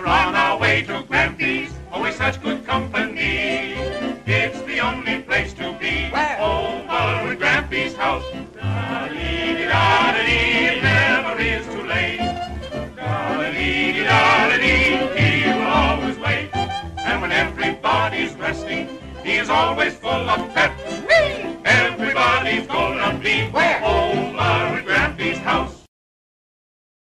We're on our way to Grampy's, always such good company. It's the only place to be. Where? Over at Grampy's house. Da-dee-dee-da-dee, it never is too late. Da-dee-dee-da-dee, he will always wait. And when everybody's resting, he is always full of pep.